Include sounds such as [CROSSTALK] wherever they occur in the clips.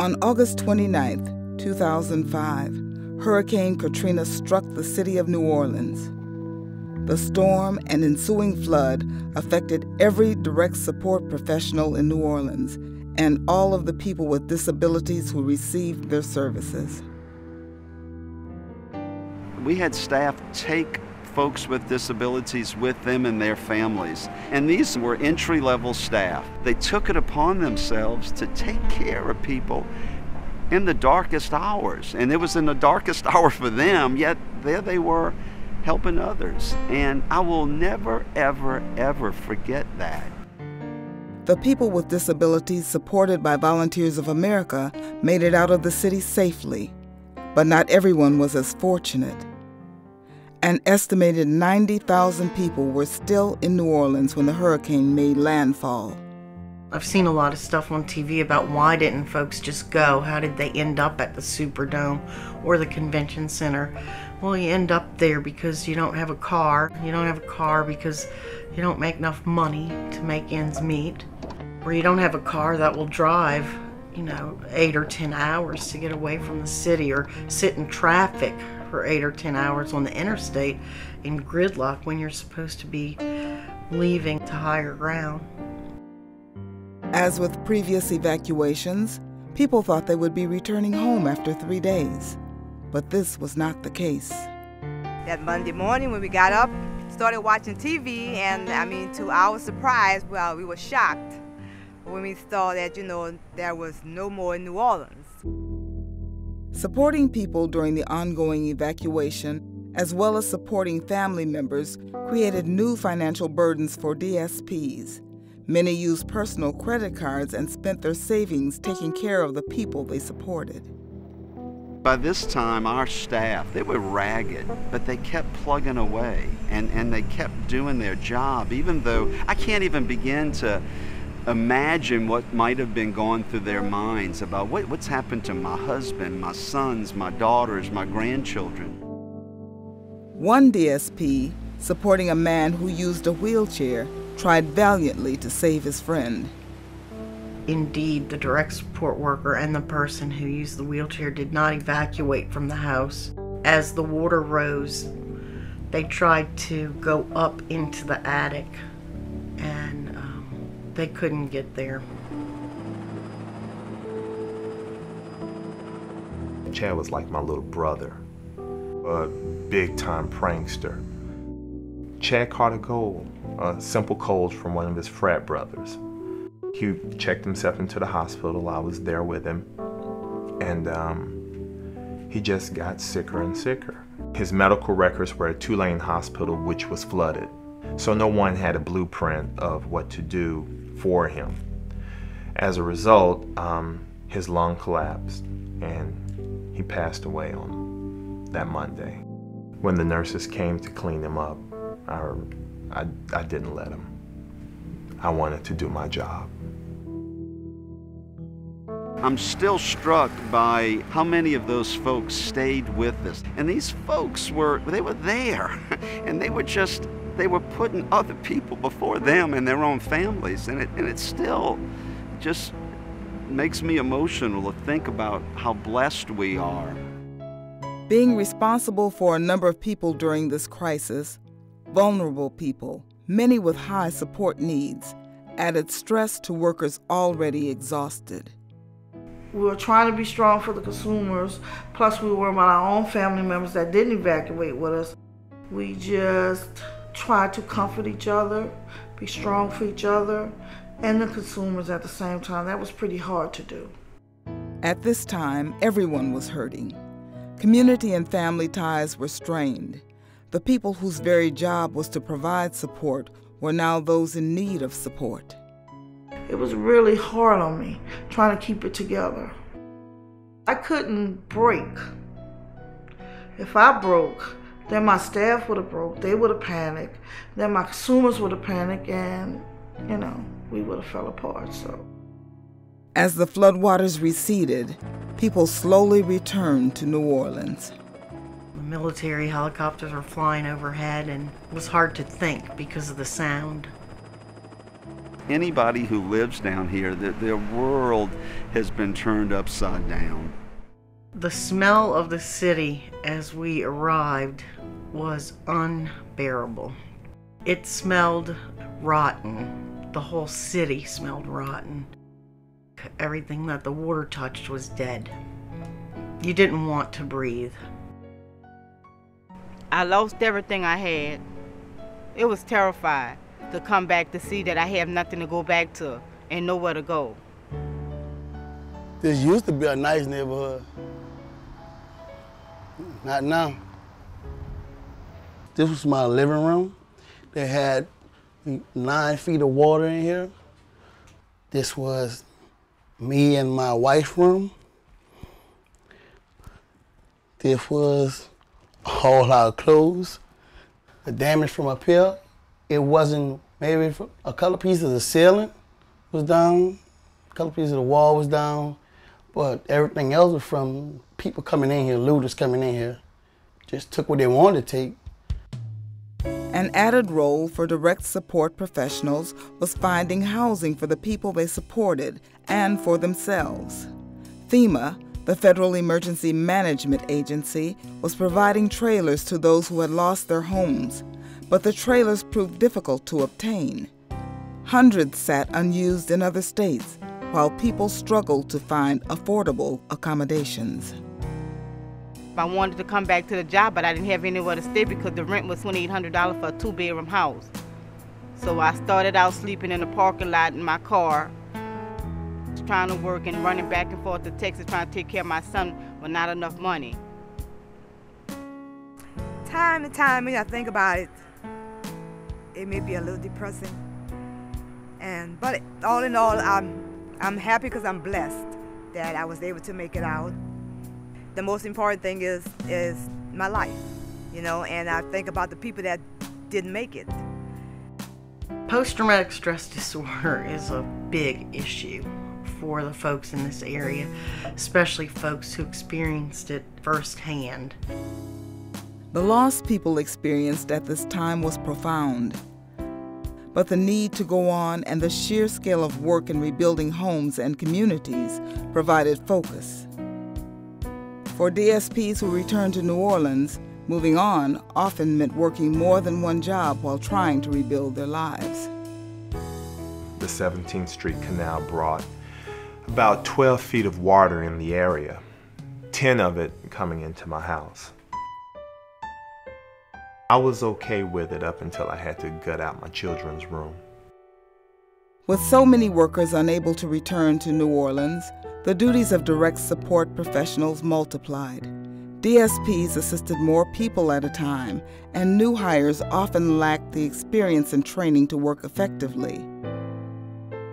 On August 29, 2005, Hurricane Katrina struck the city of New Orleans. The storm and ensuing flood affected every direct support professional in New Orleans and all of the people with disabilities who received their services. We had staff take folks with disabilities with them and their families. And these were entry level staff. They took it upon themselves to take care of people in the darkest hours. And it was in the darkest [LAUGHS] hour for them, yet there they were helping others. And I will never, ever, ever forget that. The people with disabilities supported by Volunteers of America made it out of the city safely, but not everyone was as fortunate. An estimated 90,000 people were still in New Orleans when the hurricane made landfall. I've seen a lot of stuff on TV about why didn't folks just go? How did they end up at the Superdome or the convention center? Well, you end up there because you don't have a car. You don't have a car because you don't make enough money to make ends meet. Or you don't have a car that will drive, you know, eight or ten hours to get away from the city or sit in traffic for eight or ten hours on the interstate in gridlock when you're supposed to be leaving to higher ground. As with previous evacuations, people thought they would be returning home after three days. But this was not the case. That Monday morning when we got up, started watching TV, and I mean, to our surprise, well, we were shocked when we saw that, you know, there was no more in New Orleans. Supporting people during the ongoing evacuation, as well as supporting family members, created new financial burdens for DSPs. Many used personal credit cards and spent their savings taking care of the people they supported. By this time, our staff, they were ragged, but they kept plugging away and, and they kept doing their job, even though I can't even begin to imagine what might have been going through their minds about what, what's happened to my husband, my sons, my daughters, my grandchildren. One DSP, supporting a man who used a wheelchair, tried valiantly to save his friend. Indeed, the direct support worker and the person who used the wheelchair did not evacuate from the house. As the water rose, they tried to go up into the attic and they couldn't get there. Chad was like my little brother, a big time prankster. Chad caught a cold, a simple cold from one of his frat brothers. He checked himself into the hospital. I was there with him. And um, he just got sicker and sicker. His medical records were at Tulane Hospital, which was flooded. So no one had a blueprint of what to do for him. As a result, um, his lung collapsed and he passed away on that Monday. When the nurses came to clean him up, I, I, I didn't let him. I wanted to do my job. I'm still struck by how many of those folks stayed with us. And these folks were, they were there. [LAUGHS] And they were just they were putting other people before them and their own families. And it, and it still just makes me emotional to think about how blessed we are. Being responsible for a number of people during this crisis, vulnerable people, many with high support needs, added stress to workers already exhausted. We were trying to be strong for the consumers, plus we were about our own family members that didn't evacuate with us. We just try to comfort each other, be strong for each other, and the consumers at the same time. That was pretty hard to do. At this time, everyone was hurting. Community and family ties were strained. The people whose very job was to provide support were now those in need of support. It was really hard on me trying to keep it together. I couldn't break. If I broke, then my staff would have broke. They would have panicked. Then my consumers would have panicked, and you know we would have fell apart. So. As the floodwaters receded, people slowly returned to New Orleans. The military helicopters were flying overhead, and it was hard to think because of the sound. anybody who lives down here, their, their world has been turned upside down. The smell of the city as we arrived was unbearable. It smelled rotten. The whole city smelled rotten. Everything that the water touched was dead. You didn't want to breathe. I lost everything I had. It was terrifying to come back to see that I have nothing to go back to and nowhere to go. This used to be a nice neighborhood. Not now. This was my living room. They had nine feet of water in here. This was me and my wife's room. This was a whole lot of clothes. The damage from up here, it wasn't maybe a couple pieces of the ceiling was down, a couple pieces of the wall was down, but everything else was from people coming in here, looters coming in here. Just took what they wanted to take. An added role for direct support professionals was finding housing for the people they supported and for themselves. FEMA, the Federal Emergency Management Agency, was providing trailers to those who had lost their homes, but the trailers proved difficult to obtain. Hundreds sat unused in other states, while people struggled to find affordable accommodations. I wanted to come back to the job, but I didn't have anywhere to stay because the rent was $2,800 for a two bedroom house. So I started out sleeping in the parking lot in my car, trying to work and running back and forth to Texas trying to take care of my son with not enough money. Time and time when I think about it, it may be a little depressing. And but all in all, I'm I'm happy because I'm blessed that I was able to make it out the most important thing is is my life, you know, and I think about the people that didn't make it. Post traumatic stress disorder [LAUGHS] is a big issue for the folks in this area, especially folks who experienced it firsthand. The loss people experienced at this time was profound. But the need to go on and the sheer scale of work in rebuilding homes and communities provided focus. For DSPs who returned to New Orleans, moving on often meant working more than one job while trying to rebuild their lives. The 17th Street Canal brought about 12 feet of water in the area, 10 of it coming into my house. I was okay with it up until I had to gut out my children's room. With so many workers unable to return to New Orleans, the duties of direct support professionals multiplied. DSPs assisted more people at a time, and new hires often lacked the experience and training to work effectively.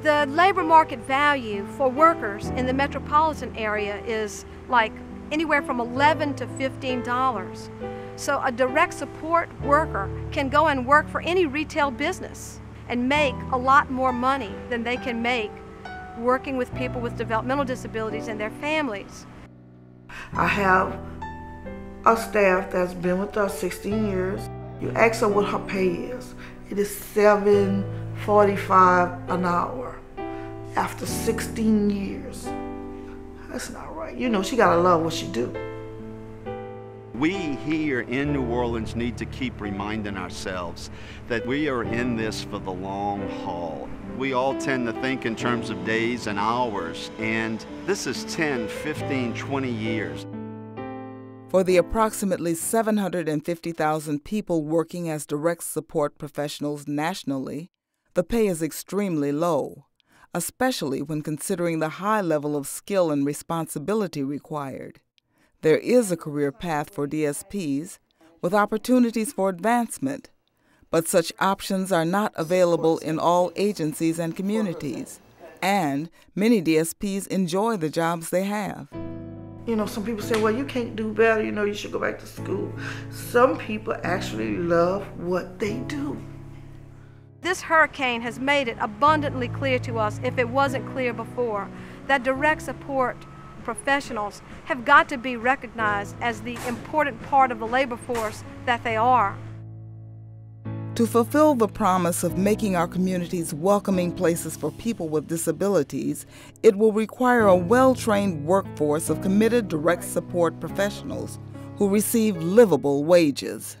The labor market value for workers in the metropolitan area is like anywhere from 11 to 15 dollars. So a direct support worker can go and work for any retail business and make a lot more money than they can make working with people with developmental disabilities and their families. I have a staff that's been with us 16 years. You ask her what her pay is. It is 7.45 an hour after 16 years. That's not right. You know, she gotta love what she do. We here in New Orleans need to keep reminding ourselves that we are in this for the long haul. We all tend to think in terms of days and hours, and this is 10, 15, 20 years. For the approximately 750,000 people working as direct support professionals nationally, the pay is extremely low, especially when considering the high level of skill and responsibility required. There is a career path for DSPs with opportunities for advancement, but such options are not available in all agencies and communities, and many DSPs enjoy the jobs they have. You know, some people say, well, you can't do better, you know, you should go back to school. Some people actually love what they do. This hurricane has made it abundantly clear to us, if it wasn't clear before, that direct support professionals have got to be recognized as the important part of the labor force that they are. To fulfill the promise of making our communities welcoming places for people with disabilities, it will require a well trained workforce of committed direct support professionals who receive livable wages.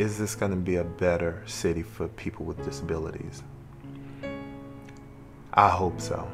Is this going to be a better city for people with disabilities? I hope so.